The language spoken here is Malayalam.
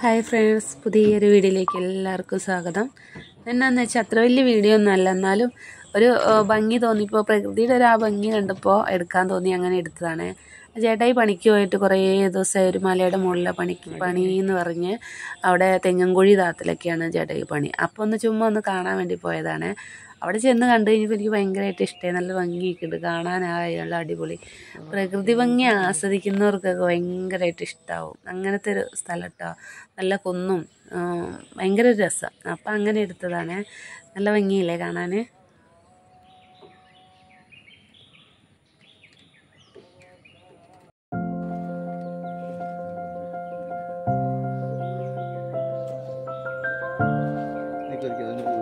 ഹായ് ഫ്രണ്ട്സ് പുതിയൊരു വീഡിയോയിലേക്ക് എല്ലാവർക്കും സ്വാഗതം. എന്നാന്ന് വെച്ചാൽ അത്ര വലിയ വീഡിയോ ഒന്നും അല്ല. എന്നാലും ഒരു ഭംഗി തോന്നിയപ്പോൾ പ്രകൃതിയുടെ ഒരു ആ ഭംഗി കണ്ടപ്പോൾ എടുക്കാൻ തോന്നി അങ്ങനെ എടുത്തതാണ്. ചേട്ടായി പണിക്ക് പോയിട്ട് കുറേ ദിവസമായി ഒരു മലയുടെ മുകളിലെ പണിക്ക് പണി എന്ന് പറഞ്ഞ് അവിടെ തെങ്ങൻകുഴി താത്തിലൊക്കെയാണ് ചേട്ടായി പണി. അപ്പോൾ ഒന്ന് ചുമ്മാ ഒന്ന് കാണാൻ വേണ്ടി പോയതാണ്. അവിടെ ചെന്ന് കണ്ടു കഴിഞ്ഞപ്പോൾ എനിക്ക് ഭയങ്കരമായിട്ട് ഇഷ്ടമായി നല്ല ഭംഗിയൊക്കെ ഉണ്ട്. കാണാനായി നല്ല അടിപൊളി. പ്രകൃതി ഭംഗി ആസ്വദിക്കുന്നവർക്കൊക്കെ ഭയങ്കരമായിട്ട് ഇഷ്ടമാവും അങ്ങനത്തെ ഒരു സ്ഥലം കേട്ടോ നല്ല കുന്നും ഭയങ്കര രസം. അപ്പം അങ്ങനെ എടുത്തതാണ്. നല്ല ഭംഗിയില്ലേ കാണാൻ Thank.